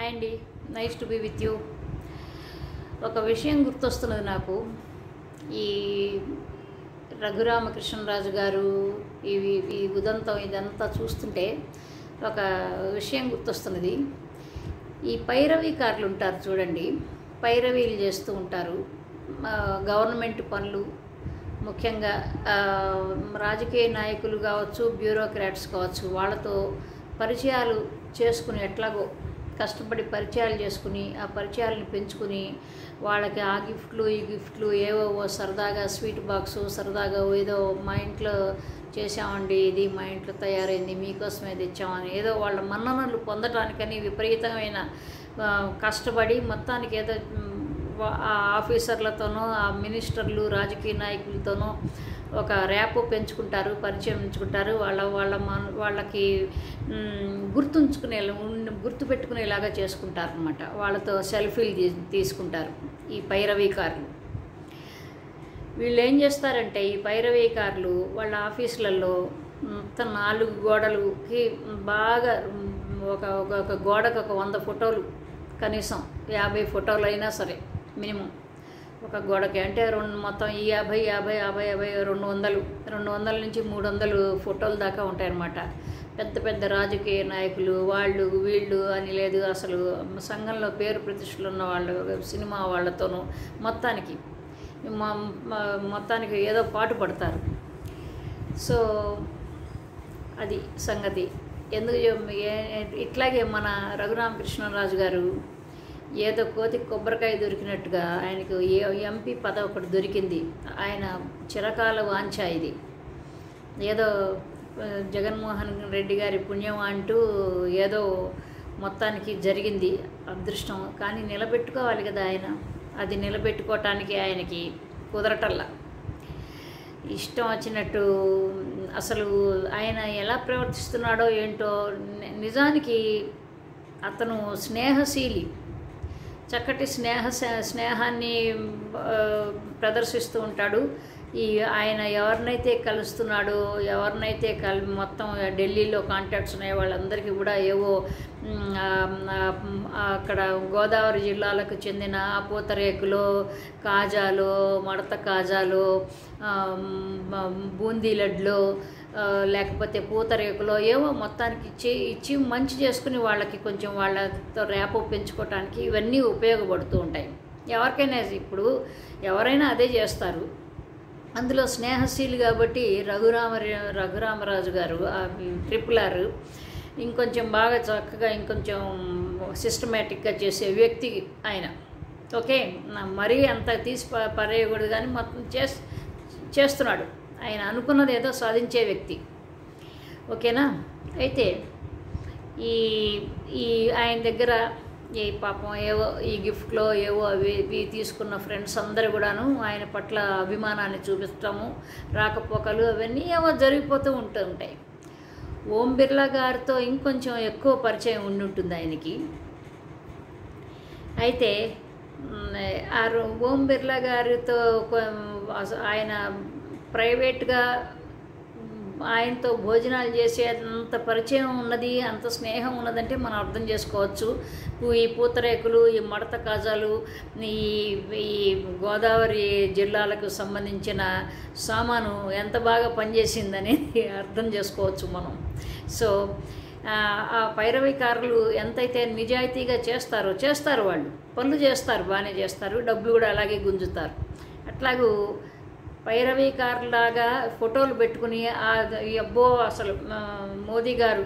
Hi అండి. Nice to be with you ఒక విషయం గుర్తొస్తున్నది నాకు. ఈ రఘురామకృష్ణరాజు గారు ఇవి ఈ ఉదంతం ఇదంతా చూస్తుంటే ఒక విషయం గుర్తొస్తున్నది. ఈ పైరవీకారులు ఉంటారు చూడండి. పైరవీలు చేస్తూ ఉంటారు. గవర్నమెంట్ పనులు ముఖ్యంగా రాజకీయ నాయకులు కావచ్చు బ్యూరోక్రాట్స్ కావచ్చు వాళ్ళతో పరిచయాలు చేసుకుని ఎట్లాగో కష్టపడి పరిచయాలు చేసుకుని ఆ పరిచయాలను పెంచుకుని వాళ్ళకి ఆ గిఫ్ట్లు ఈ గిఫ్ట్లు ఏవో సరదాగా స్వీట్ బాక్సు సరదాగా ఏదో మా ఇంట్లో చేసామండి ఇది మా ఇంట్లో తయారైంది మీకోసమే తెచ్చామని ఏదో వాళ్ళ మన్ననలు పొందటానికని విపరీతమైన కష్టపడి మొత్తానికి ఏదో ఆ ఆఫీసర్లతోనో ఆ మినిస్టర్లు రాజకీయ నాయకులతోనో ఒక ర్యాప్ పెంచుకుంటారు పరిచయం పెంచుకుంటారు వాళ్ళ వాళ్ళ మన వాళ్ళకి గుర్తుంచుకునేలా గుర్తుంచుకునే గుర్తుపెట్టుకునేలాగా చేసుకుంటారు అనమాట వాళ్ళతో సెల్ఫీలు తీ తీసుకుంటారు ఈ పైరవీకారులు వీళ్ళు ఏం చేస్తారంటే ఈ పైరవీకారులు వాళ్ళ ఆఫీసులలో మొత్తం నాలుగు గోడలుకి బాగా ఒక ఒక ఒక గోడకు ఒక వంద ఫోటోలు కనీసం యాభై ఫోటోలు అయినా సరే మినిమం ఒక గోడకి. అంటే రెండు మొత్తం ఈ యాభై యాభై యాభై యాభై రెండు వందలు రెండు వందల నుంచి మూడు వందలు ఫోటోలు దాకా ఉంటాయన్నమాట. పెద్ద పెద్ద రాజకీయ నాయకులు వాళ్ళు వీళ్ళు అని లేదు అసలు. సంఘంలో పేరు ప్రతిష్టలు ఉన్న వాళ్ళు సినిమా వాళ్ళతోనూ మొత్తానికి మా మొత్తానికి ఏదో పాటు పడతారు. సో అది సంగతి. ఎందుకు ఇట్లాగే మన రఘురామకృష్ణరాజు గారు ఏదో కోతి కొబ్బరికాయ దొరికినట్టుగా ఆయనకు ఏ ఎంపీ పదవి ఒకటి దొరికింది. ఆయన చిరకాల వాంఛ ఇది. ఏదో జగన్మోహన్ రెడ్డి గారి పుణ్యం అంటూ ఏదో మొత్తానికి జరిగింది అదృష్టం. కానీ నిలబెట్టుకోవాలి కదా ఆయన. అది నిలబెట్టుకోవటానికి ఆయనకి కుదరటల్లా. ఇష్టం వచ్చినట్టు అసలు ఆయన ఎలా ప్రవర్తిస్తున్నాడో ఏంటో నిజానికి అతను స్నేహశీలి. చక్కటి స్నేహ స్నేహాన్ని ప్రదర్శిస్తూ ఉంటాడు. ఈ ఆయన ఎవరినైతే కలుస్తున్నాడో ఎవరినైతే కల్ మొత్తం ఢిల్లీలో కాంటాక్ట్స్ ఉన్నాయి వాళ్ళందరికీ కూడా ఏవో అక్కడ గోదావరి జిల్లాలకు చెందిన పూతరేకులు కాజాలు మడత కాజాలు బూందీ లడ్లు లేకపోతే పూతరేకులో ఏవో మొత్తానికి ఇచ్చి ఇచ్చి మంచి చేసుకుని వాళ్ళకి కొంచెం వాళ్ళతో రేపు పెంచుకోవటానికి ఇవన్నీ ఉపయోగపడుతూ ఉంటాయి. ఎవరికైనా ఇప్పుడు ఎవరైనా అదే చేస్తారు. అందులో స్నేహశీలు కాబట్టి రఘురామ రఘురామరాజు గారు ఆ ట్రిపుల్ ఆర్ ఇంకొంచెం బాగా చక్కగా ఇంకొంచెం సిస్టమేటిక్గా చేసే వ్యక్తి ఆయన. ఓకే? మరీ అంత తీసి ప- పరేయకూడదు కానీ మొత్తం చేస్ చేస్తున్నాడు. ఆయన అనుకున్నది ఏదో సాధించే వ్యక్తి. ఓకేనా? అయితే ఈ ఈ ఆయన దగ్గర ఈ పాపం ఏవో ఈ గిఫ్ట్లో ఏవో అవి ఇవి తీసుకున్న ఫ్రెండ్స్ అందరు కూడాను ఆయన పట్ల అభిమానాన్ని చూపిస్తాము రాకపోకలు అవన్నీ ఏవో జరిగిపోతూ ఉంటూ ఉంటాయి ఓం బిర్లా గారితో ఇంకొంచెం ఎక్కువ పరిచయం ఉండి ఉంటుంది ఆయనకి. అయితే ఆ రో- ఓం బిర్లా గారితో ఆయన ప్రైవేట్గా ఆయనతో భోజనాలు చేసే అంత పరిచయం ఉన్నది అంత స్నేహం ఉన్నదంటే మనం అర్థం చేసుకోవచ్చు. ఈ పూతరేకులు ఈ మడత కాజాలు ఈ ఈ గోదావరి జిల్లాలకు సంబంధించిన సామాను ఎంత బాగా పనిచేసిందనేది అర్థం చేసుకోవచ్చు మనం. సో ఆ, ఆ పైరవీకారులు ఎంతైతే నిజాయితీగా చేస్తారో చేస్తారు వాళ్ళు. పనులు చేస్తారు బాగానే చేస్తారు. డబ్బులు కూడా అలాగే గుంజుతారు. అట్లాగూ పైరవీకారులాగా ఫోటోలు పెట్టుకుని ఆ అబ్బో అసలు మోదీ గారు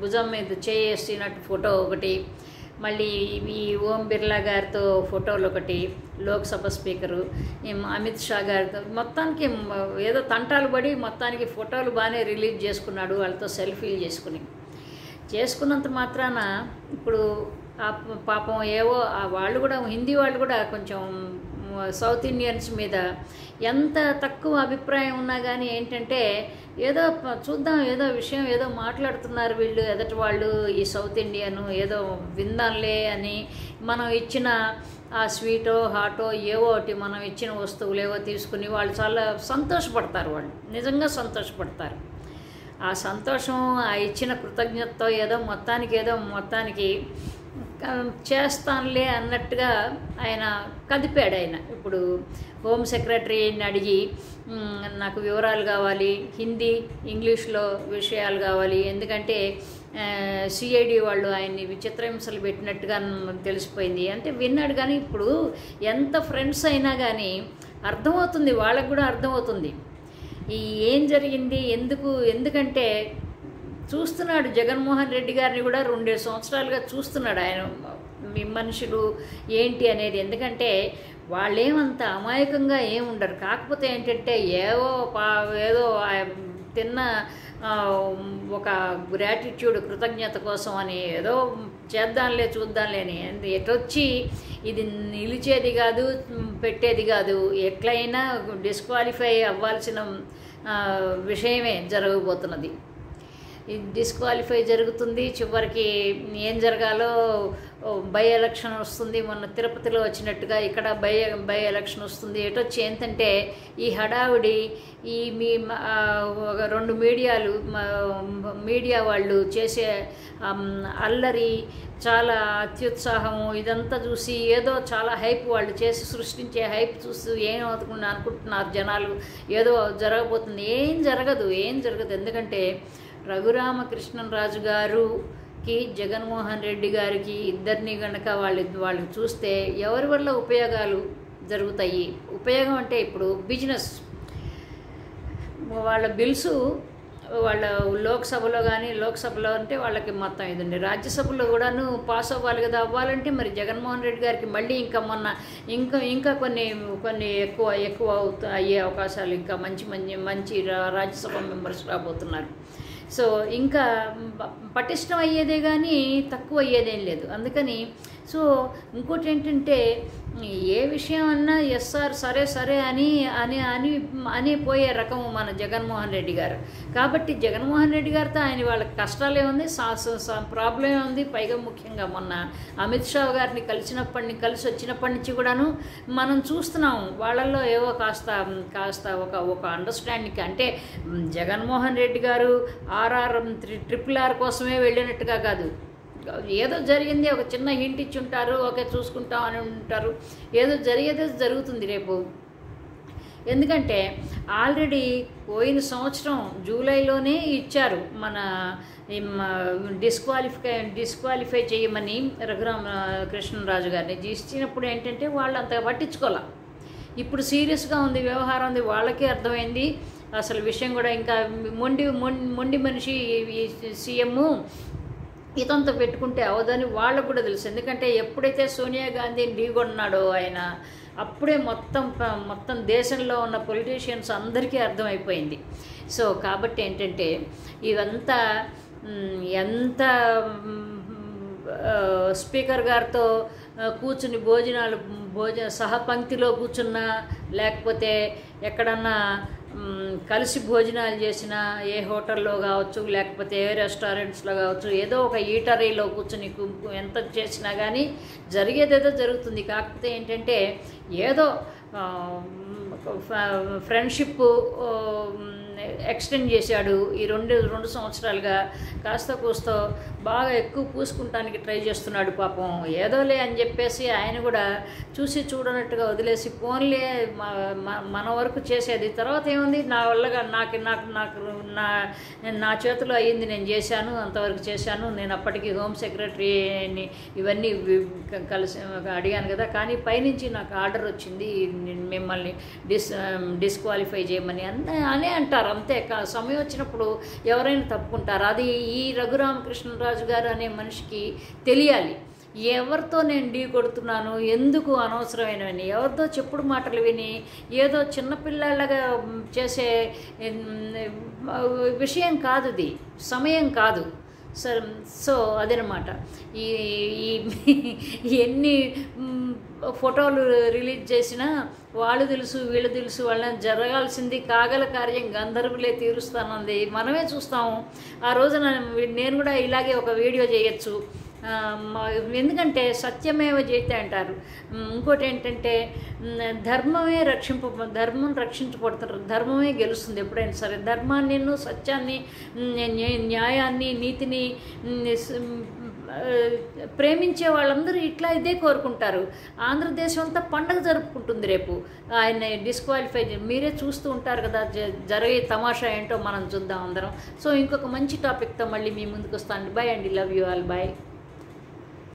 భుజం మీద చేసినట్టు ఫోటో ఒకటి మళ్ళీ ఈ ఓం బిర్లా గారితో ఫోటోలు ఒకటి లోక్సభ స్పీకరు అమిత్ షా గారితో మొత్తానికి ఏదో తంటాలు పడి మొత్తానికి ఫోటోలు బాగానే రిలీజ్ చేసుకున్నాడు వాళ్ళతో సెల్ఫీలు చేసుకుని. చేసుకున్నంత మాత్రాన ఇప్పుడు ఆ పాపం ఏవో ఆ వాళ్ళు కూడా హిందీ వాళ్ళు కూడా కొంచెం సౌత్ ఇండియన్స్ మీద ఎంత తక్కువ అభిప్రాయం ఉన్నా కానీ ఏంటంటే ఏదో చూద్దాం ఏదో విషయం ఏదో మాట్లాడుతున్నారు వీళ్ళు ఎదటి వాళ్ళు ఈ సౌత్ ఇండియను ఏదో విందాంలే అని మనం ఇచ్చిన ఆ స్వీటో హాటో ఏవో ఒకటి మనం ఇచ్చిన వస్తువులు ఏవో తీసుకుని వాళ్ళు చాలా సంతోషపడతారు వాళ్ళు. నిజంగా సంతోషపడతారు. ఆ సంతోషం ఆ ఇచ్చిన కృతజ్ఞతతో ఏదో మొత్తానికి ఏదో మొత్తానికి చేస్తానులే అన్నట్టుగా ఆయన కదిపాడు ఆయన. ఇప్పుడు హోమ్ సెక్రటరీని అడిగి నాకు వివరాలు కావాలి హిందీ ఇంగ్లీష్లో విషయాలు కావాలి. ఎందుకంటే సిఐడి వాళ్ళు ఆయన్ని విచిత్రహింసలు పెట్టినట్టుగా తెలిసిపోయింది. అంటే విన్నాడు కానీ ఇప్పుడు ఎంత ఫ్రెండ్స్ అయినా కానీ అర్థమవుతుంది వాళ్ళకు కూడా అర్థమవుతుంది. ఈ ఏం జరిగింది ఎందుకు ఎందుకంటే చూస్తున్నాడు జగన్మోహన్ రెడ్డి గారిని కూడా రెండేడు సంవత్సరాలుగా చూస్తున్నాడు ఆయన మీ మనుషులు ఏంటి అనేది. ఎందుకంటే వాళ్ళేమంత అమాయకంగా ఏముండరు. కాకపోతే ఏంటంటే ఏవో పా ఏదో తిన్న ఒక గ్రాటిట్యూడ్ కృతజ్ఞత కోసం అని ఏదో చేద్దాంలే చూద్దాంలే అని ఎటొచ్చి ఇది నిలిచేది కాదు పెట్టేది కాదు. ఎట్లయినా డిస్క్వాలిఫై అవ్వాల్సిన విషయమే జరగబోతున్నది. డిస్క్వాలిఫై జరుగుతుంది. చివరికి ఏం జరగాలో బై ఎలక్షన్ వస్తుంది. మొన్న తిరుపతిలో వచ్చినట్టుగా ఇక్కడ బై బై ఎలక్షన్ వస్తుంది. ఎటొచ్చి ఏంటంటే ఈ హడావుడి ఈ మీ ఒక రెండు మీడియాలు మీడియా వాళ్ళు చేసే అల్లరి చాలా అత్యుత్సాహము ఇదంతా చూసి ఏదో చాలా హైప్ వాళ్ళు చేసి సృష్టించే హైప్ చూస్తూ ఏం అనుకుంటున్నారు జనాలు. ఏదో జరగబోతుంది. ఏం జరగదు. ఏం జరగదు. ఎందుకంటే రఘురామకృష్ణరాజు గారుకి జగన్మోహన్ రెడ్డి గారికి ఇద్దరిని గనక వాళ్ళు వాళ్ళు చూస్తే ఎవరి వల్ల ఉపయోగాలు జరుగుతాయి? ఉపయోగం అంటే ఇప్పుడు బిజినెస్. వాళ్ళ బిల్స్ వాళ్ళ లోక్సభలో కానీ లోక్సభలో అంటే వాళ్ళకి మొత్తం ఇదండి. రాజ్యసభలో కూడాను పాస్ అవ్వాలి కదా అవ్వాలంటే మరి జగన్మోహన్ రెడ్డి గారికి మళ్ళీ ఇంకా మొన్న ఇంకా ఇంకా కొన్ని కొన్ని ఎక్కువ ఎక్కువ అవుతా అయ్యే అవకాశాలు ఇంకా మంచి మంచి మంచి రా- రాజ్యసభ మెంబర్స్ రాబోతున్నారు. సో ఇంకా పటిష్టం అయ్యేదే కానీ తక్కువ అయ్యేదేం లేదు. అందుకని సో ఇంకోటి ఏంటంటే ఏ విషయం అన్నా ఎస్ఆర్ సరే సరే అని అని అని అని పోయే రకం మన జగన్మోహన్ రెడ్డి గారు. కాబట్టి జగన్మోహన్ రెడ్డి గారితో ఆయన వాళ్ళకి కష్టాలే ఉంది ప్రాబ్లమే ఉంది. పైగా ముఖ్యంగా మొన్న అమిత్ షా గారిని కలిసినప్పటి నుంచి కలిసి వచ్చినప్పటి నుంచి కూడాను మనం చూస్తున్నాం వాళ్ళల్లో ఏవో కాస్త కాస్త ఒక ఒక అండర్స్టాండింగ్ అంటే జగన్మోహన్ రెడ్డి గారు ఆర్ఆర్ ట్రిపుల్ ఆర్ కోసమే వెళ్ళినట్టుగా కాదు. ఏదో జరిగింది ఒక చిన్న హింట్ ఇచ్చి ఉంటారు ఓకే చూసుకుంటాం అని ఉంటారు. ఏదో జరిగేదో జరుగుతుంది రేపు. ఎందుకంటే ఆల్రెడీ పోయిన సంవత్సరం జూలైలోనే ఇచ్చారు మన డిస్క్వాలిఫై డిస్క్వాలిఫై చేయమని రఘురామ కృష్ణరాజు గారిని. ఇచ్చినప్పుడు ఏంటంటే వాళ్ళు అంతగా పట్టించుకోలే. ఇప్పుడు సీరియస్గా ఉంది వ్యవహారం ఉంది వాళ్ళకే అర్థమైంది. అసలు విషయం కూడా ఇంకా మొండి మొండి మనిషి సీఎం ఇతంతో పెట్టుకుంటే అవదని వాళ్ళకు కూడా తెలుసు. ఎందుకంటే ఎప్పుడైతే సోనియా గాంధీని ఢీగొన్నాడో ఆయన అప్పుడే మొత్తం మొత్తం దేశంలో ఉన్న పొలిటీషియన్స్ అందరికీ అర్థమైపోయింది. సో కాబట్టి ఏంటంటే ఇదంతా ఎంత స్పీకర్ గారితో కూర్చుని భోజనాలు భోజన సహపంక్తిలో కూర్చున్నా లేకపోతే ఎక్కడన్నా కలిసి భోజనాలు చేసిన ఏ హోటల్లో కావచ్చు లేకపోతే ఏ రెస్టారెంట్స్లో కావచ్చు ఏదో ఒక ఈటరీలో కూర్చొని ఎంత చేసినా కానీ జరిగేదేదో జరుగుతుంది. కాకపోతే ఏంటంటే ఏదో ఫ్రెండ్షిప్ ఎక్స్టెండ్ చేశాడు. ఈ రెండు రెండు సంవత్సరాలుగా కాస్త కూస్తో బాగా ఎక్కువ పూసుకుంటానికి ట్రై చేస్తున్నాడు పాపం. ఏదోలే అని చెప్పేసి ఆయన కూడా చూసి చూడనట్టుగా వదిలేసి ఫోన్లే మన వరకు చేసేది. తర్వాత ఏముంది? నా వల్లగా నాకు నాకు నాకు నా నా చేతిలో అయ్యింది. నేను చేశాను అంతవరకు చేశాను. నేను అప్పటికి హోమ్ సెక్రటరీని ఇవన్నీ కలిసి అడిగాను కదా. కానీ పైనుంచి నాకు ఆర్డర్ వచ్చింది. మిమ్మల్ని డిస్ డిస్క్వాలిఫై చేయమని అని అనే అంటారు. అంతే కా- సమయం వచ్చినప్పుడు ఎవరైనా తప్పుకుంటారు? అది ఈ రఘురామకృష్ణరాజు గారు అనే మనిషికి తెలియాలి. ఎవరితో నేను ఢీ కొడుతున్నాను? ఎందుకు అనవసరమైనవని? ఎవరితో చెప్పుడు మాటలు విని ఏదో చిన్నపిల్లలాగా చేసే విషయం కాదు ఇది. సమయం కాదు. సరే సో అదనమాట. ఈ ఈ ఎన్ని ఫోటోలు రిలీజ్ చేసినా వాళ్ళు తెలుసు వీళ్ళు తెలుసు వాళ్ళని జరగాల్సింది కాగల కార్యం గంధర్వులే తీరుస్తానంది. మనమే చూస్తాము. ఆ రోజున నేను కూడా ఇలాగే ఒక వీడియో చేయొచ్చు. ఎందుకంటే సత్యమేవ జయతే అంటారు. ఇంకోటి ఏంటంటే ధర్మమే రక్షింప ధర్మం రక్షించబడతారు. ధర్మమే గెలుస్తుంది ఎప్పుడైనా సరే. ధర్మాన్ని సత్యాన్ని న్యాయాన్ని నీతిని ప్రేమించే వాళ్ళందరూ ఇట్లా ఇదే కోరుకుంటారు. ఆంధ్రదేశం అంతా పండగ జరుపుకుంటుంది రేపు. ఆయన డిస్క్వాలిఫై మీరే చూస్తూ ఉంటారు కదా జ- జరిగే తమాషా ఏంటో మనం చూద్దాం అందరం. సో ఇంకొక మంచి టాపిక్తో మళ్ళీ మీ ముందుకు వస్తాను బై అండి. Love you all bye